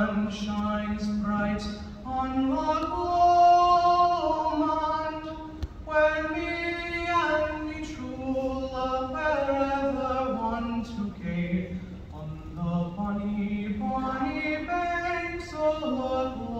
sun shines bright on Loch Lomond, When me and me true love ever one to together on the bonny, bonny banks of Loch